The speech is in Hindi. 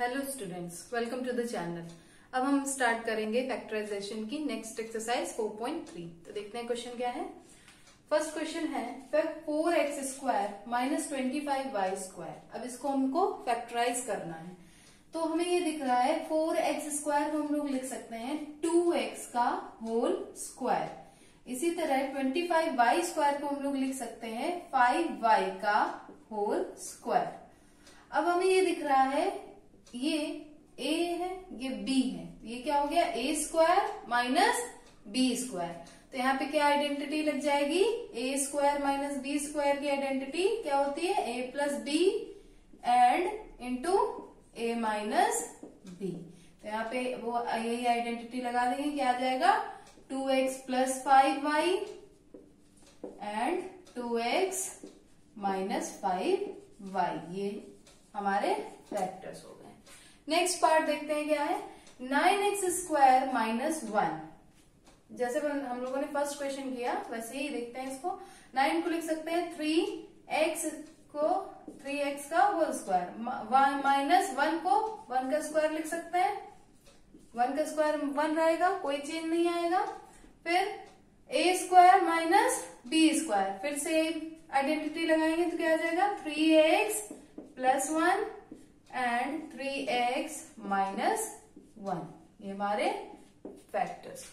Hello students welcome to the channel अब हम स्टार्ट करेंगे फैक्टराइजेशन की नेक्स्ट एक्सरसाइज 4.3 तो देखते हैं क्वेश्चन क्या है? फ़र्स्ट क्वेश्चन है, four x square minus twenty five y square अब इसको हमको फैक्टराइज करना है। तो हमें ये दिख रहा है फोर एक्स स्क्वायर को हम लोग लिख सकते हैं टू एक्स का होल स्क्वायर इसी तरह ट्वेंटी फाइव वाई स्क्वायर को हम लोग लिख सकते हैं फाइव वाई का होल स्क्वायर अब हमें ये दिख रहा है ये ए है, ये बी है। ये क्या हो गया? A square minus b square तो यहाँ पे क्या आइडेंटिटी लग जाएगी? A square minus b square की आइडेंटिटी क्या होती है? A plus b and into a minus b तो यहाँ पे वो यही आइडेंटिटी लगा देंगे, क्या आ जाएगा? Two x plus five y and two x minus five y ये हमारे फैक्टर्स हो गए। नेक्स्ट पार्ट देखते हैं क्या है? Nine x square minus one जैसे हम लोगों ने फ़र्स्ट क्वेश्चन किया, वैसे ही देखते हैं इसको। नाइन को लिख सकते हैं थ्री एक्स को थ्री एक्स का होल स्क्वायर माइनस वन को वन का स्क्वायर लिख सकते हैं। वन का स्क्वायर वन रहेगा, कोई चेंज नहीं आएगा। फिर a square minus b square फिर से आइडेंटिटी लगाएँगे तो क्या आ जाएगा? Three x plus one and three x minus one ये हमारे फैक्टर्स